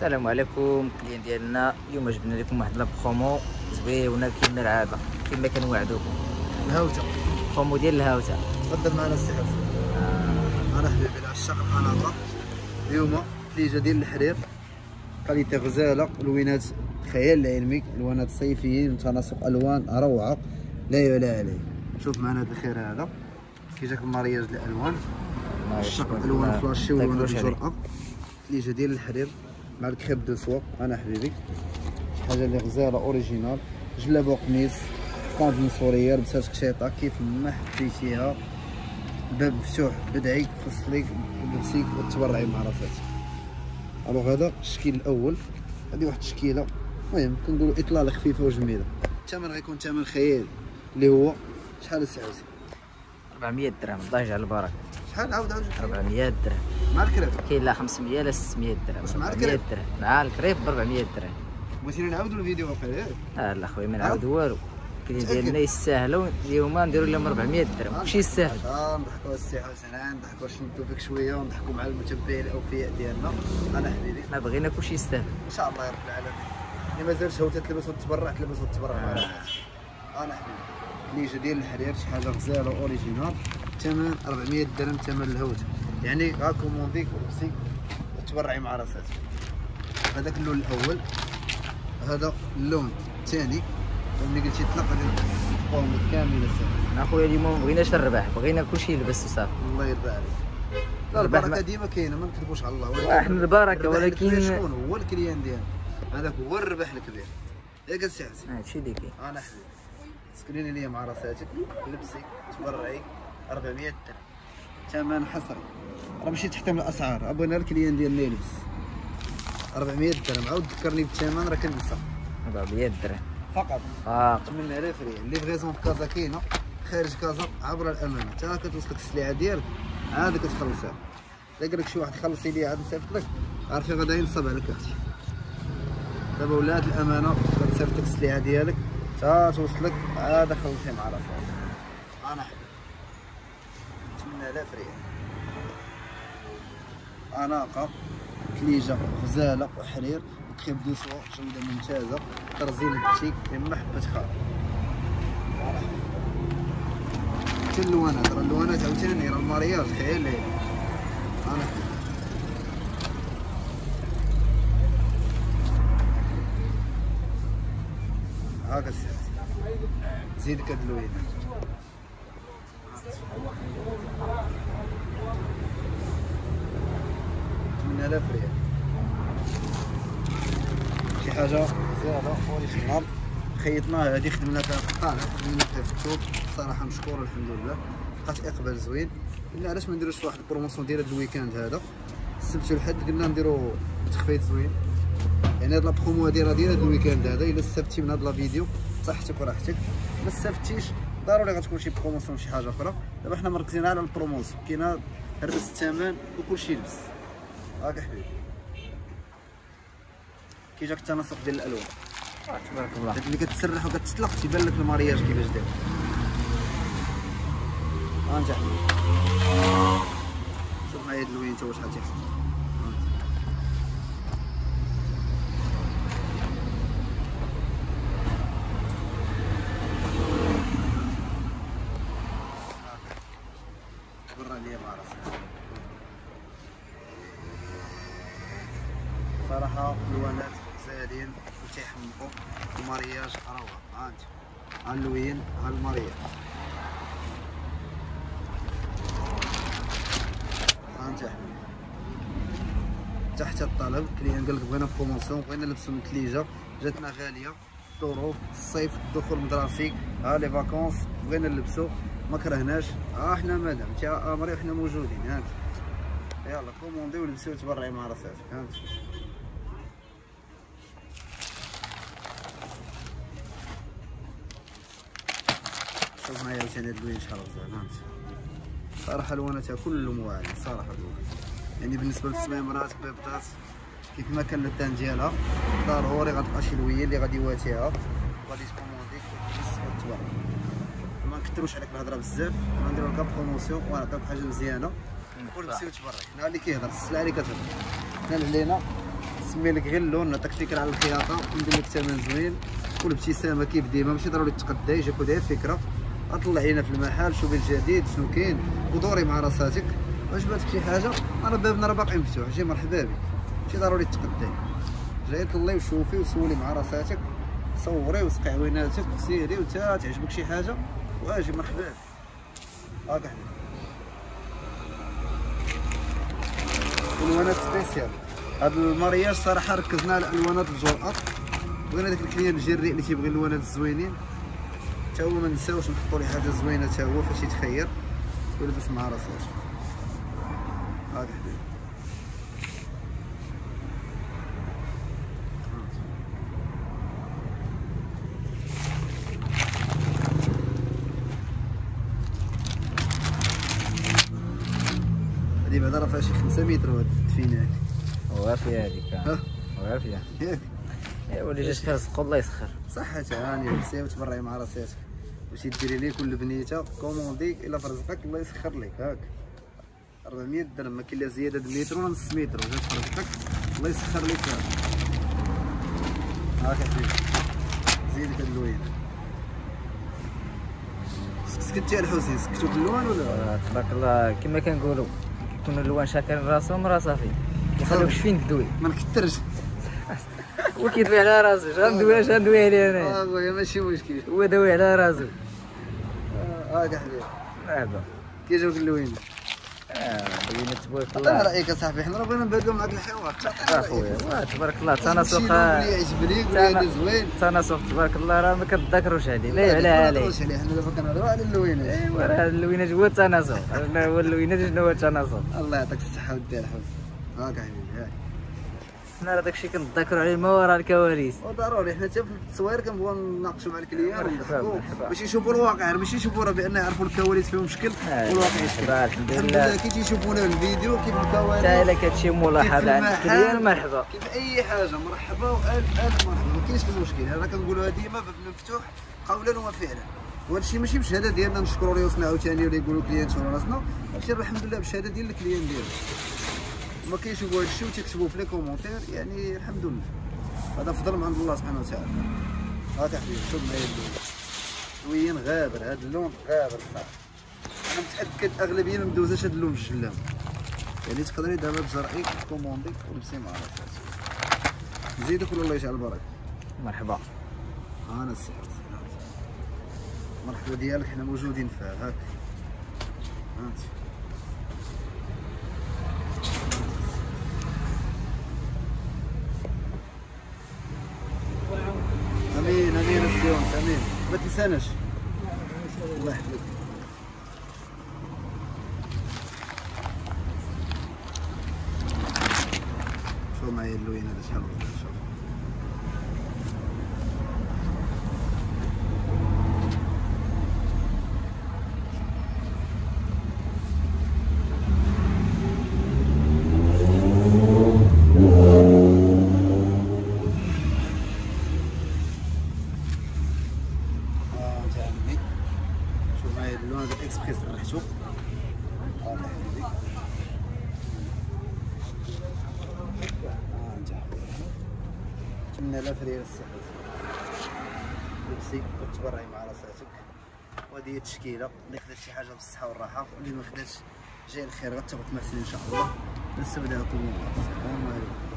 السلام عليكم. clients ديالنا اليوم جبنا لكم واحد la promo زوينة كيما العاده كيما كنوعدوكم. الهوجه برومو ديال الهوتة تفضل معنا السي حسن أنا حبيبي العشاق القناطه اليوم ثليجه ديال الحرير. qualité غزالة الوينات خيال علمي الوانات صيفيين تناسق ألوان روعة. لا يعلى عليه. شوف معنا هذا الخير هذا. كي جاك ال mariage الألوان. الشق الالوان فلاشي والوان الجرأه ثليجه ديال الحرير. مع الكريب دو سوا أنا حبيبي. شي حاجة اللي غزالة أوريجينال. جلابه قميص. كونت من سوريا لبسات قشيطه كيف ما حبيتيها. باب مفتوح. بدعي. فصلي. لبسيك وتبرعي مع راسك الوغ هذا الشكل الأول. هذه واحد التشكيله المهم كنقولوا إطلالة خفيفة وجميلة. الثمن غيكون ثمن خيال اللي هو شحال السعودي 400 درهم. الله يجعل البركة. شحال؟ عاود عاود. 400 درهم. مع الكريب؟ كاين لا 500 لا 600 درهم. واش مع 400 الكريب؟ درهم. مع الكريب ب 400 درهم بغيتيني نعاودوا الفيديو واقيلا آه لا خويا ما نعاود. والو. clients ديالنا يستاهلوا. اليوم نديروا لهم 400 درهم. كلشي يستاهل؟ آه نضحكوا السي حسن نضحكوا نشدوا فيك شوية ونضحكوا مع المتبعين الأوفياء ديالنا. أنا حبيبي. ما بغينا كلشي يستاهل. إن شاء الله يا رب العالمين. اللي مازالش هو تلبس وتتبرع تلبس وتتبرع. راسك أنا حبيبي. ثليجة ديال الحرير شي حاجة غزالة original. ثمن 400 درهم ثمن الهوتة. يعني غا commander ولبسي وتبرعي مع راسك. هذاك اللون الأول هذا اللون الثاني. ملي قلتي طلق غادي تقوم كامل السنة أخويا اليوم ما بغيناش الرباح بغينا كلشي يلبس وصافي. الله يرضى عليك. لا البركة ما- ديما كاينة ما نكذبوش على الله. وإحنا البركة ولكن شكون؟ هو ال client ديالنا. هذاك هو الربح الكبير. ياك السي حسين هادشي اللي كاين. أنا حبيبي screen ي ليا مع راساتك لبسي تبرعي. 400 درهم. ثمن حصري راه ماشي تحت من الاسعار بغينا ال client ديالنا يلبس 400 درهم. عاود ذكرني بالثمن راه كنلبسها 400 درهم. فقط. آه 8000 ريال livraison في كازا كاينة. خارج كازا عبر الأمانة. حتى كتوصلك السلعة ديالك. عاد كتخلصها. الا قال لك شي واحد خلصي لي عاد نصيفط لك. عارفين غادا ينصب عليك أختي دابا ولات الأمانة. كتصيفط لك السلعة ديالك. حتى توصلك عاد خلصي مع راسك. أنا حبيبي. 8000 ريال أناقة ثليجه غزالة وحرير crêpe de soie جوده ممتازة ترزين البوتيك يما حبه خاطر حتى اللوانات راه اللوانات عاوتاني راه المارياج خيال. أنا. هاكا السياسي زيد كاد اللوينات ثمانية آلاف ريال. شي حاجة؟ زيادة اوريجينال خيطناها هادي خدمنا فيها في القاعة خدمنا فيها في التوب صراحة مشكور الحمد لله. لقات إقبال زوين. قلنا علاش ما نديروش واحد ال promotion ديال هاد ال weekend هذا؟ السبت والحد قلنا نديرو تخفيض زوين. يعني هاد la promo هادي راه ديال هاد ال weekend هذا إلا استفدتي من هاد la vidéo صحتك وراحتك. ما استفدتيش ضروري غتكون شي promotion شي حاجة أخرى. دابا حنا مركزين على ال promotion كاينة رخيص الثمن وكلشي يلبس. هاك حبيبي. كي جاك التناسق ديال الألوان. تبارك الله. داك اللي كتسرح وكتطلق تيبان لك mariage كيفاش داير. ها انت حبيبي شوف معايا هاد اللوين تا واش غتيحصل برا ليا مع راسك صراحة الوانات زاهدين وتيحمقوا. ال mariage روعة ها انت ها اللوين ها ال mariage ها انت تحت الطلب client قال لك بغينا promotion بغينا نلبسو من تليجة. جاتنا غالية. ظروف الصيف الدخول المدرسي ها les vacances بغينا نلبسو ما كرهناش. ها حنا مادام انت أمري حنا موجودين. ها انت يلا كوموندي ولبسي وتبرعي مع راساتك. ها شوف معايا عاوتاني هاد اللوين شحال غزال هانت صراحة الواناتها كلهم واعرين صراحة اللوان يعني بالنسبة للسميمرات بيبطات كيف ما كان الدان ديالها ضروري غتلقى شي لوين اللي غادي يواتيها. غادي تكومونديك بس وتبارك ما نكثروش عليك الهضرة بزاف غنديرو لك promotion ونعطيوك حاجة مزيانة. ولبسي وتبرعي نهار اللي كيهضر السلعة اللي كتهضر. حنا علينا نسمي لك غير اللون نعطيك فكرة على الخياطة وندير لك ثمن زوين. والابتسامه كيف ديما ماشي ضروري تقدا يجيك فكرة. أطلع هنا في المحل شوفي الجديد شنو كاين ودوري مع راساتك. عجبتك شي حاجة؟ أنا بابنا راه باقي مفتوح. جي مرحبا بك. ماشي ضروري تقداي جاي طلي وشوفي وسولي مع راساتك. صوري وسقي عويناتك وسيري وتا تعجبك شي حاجة؟ واجي مرحبا بك. هاك حبيبي ألوانات spéciales. هاد ال mariage صراحة ركزنا على ألوانات الجرأة. بغينا داك ال client الجريء اللي كيبغي ألوانات الزوينين حتى هو ما نساوش نحطوا ليه حاجة زوينة حتى هو فاش يتخير. ويلبس مع راساته هاك حبيبي هادي بعدا راه فيها شي 5 متر هاد الدفينه هادي. وافيه هذيك ها؟ وافيه ايوا اللي جات فيها الله يسخر. صحتها هاني لبسيها وتبرعي مع راساتك باش ديري لي كل بنيته. commandي إلا في رزقك الله يسخر لك. هاك. 400 درهم ما كاين لا زيادة د متر ولا نص متر. وجات في رزقك الله يسخر لك. هاك. هاك زيد هاد اللوين. سكتي على الحسين. سكتو باللون ولا؟ آه، تبارك الله. كما كنقولوا كيكونوا الالوان شاكرين راسهم راه صافي. كيخليوك فين تدوي ما نكترش. هو كيدوي على راسو اش غندوي غندوي عليه أنا خويا ماشي مشكل هو داوي على راسو هاك حبيبي مرحبا كيجاوك اللوين آه بغينا تبارك عطينا الله رايك اصاحبي حنا راه بغينا نبادلو معاك الحوار اخويا تبارك الله شي تناسق لون اللي يعجبني تانا- قولي زوين تناسق تبارك الله راه ما كتذكروش عليه لا على عليه حنا دابا كنهضروا على اللوينات ايوا راه اللوينات هو التناسق هو اللوينات شنو هو التناسق الله يعطيك الصحة ودي الحوت هاك حبيبي حنا راه داكشي كنتذكروا عليه ما وراء الكواليس. وضروري حنا حتى في التصوير كنبغيو نناقشوا مع ال client ونضحكوا. باش يشوفوا الواقع ماشي يشوفوا راه بان يعرفوا الكواليس فيهم مشكل آه، والواقع مرحبا، الحمد لله. كي تيشوفونا في الفيديو كيف الكواليس؟ حتى إلا كانت شي ملاحظة عند ال client مرحبا. كيف أي حاجة مرحبا وألف ألف مرحبا. ما كاينش المشكل. هذا كنقولوها ديما باب مفتوح قولا وفعلا. وهذا الشيء ماشي بشهادة ديالنا نشكروا ريوسنا عاوتاني ولا يقولوا ال client شكرا راسنا. هادشي الحمد لله بشهادة ديال ال client ديالنا. ما كيشوفوا هذا الشيء وتكتبوا في les commentaires يعني الحمد لله. هذا فضل من عند الله سبحانه وتعالى. هاك حبيبي شوف معايا اللون شويا غابر هذا اللون؟ غابر صح أنا متاكد أغلبية ما مدوزاش هذا اللون في الجلام يعني تقدري دابا تبرعي commandي ولبسي مع راسك نزيدك ولا الله يجعل البركة. مرحبا. أنا الصحة مرحبا ديالك حنا موجودين فيها. هاك. هانت. ما تنساناش. الله يحفظك. شوف معايا اللوين هذا شحال؟ إن لا ريال الصحة. لبسي وتبرعي مع راساتك. وهذه هي التشكيلة. اللي خدات شي حاجة بالصحة والراحة واللي ما خدات جاي الخير غتبقى تمثل إن شاء الله. نستبدلكم السلام عليكم.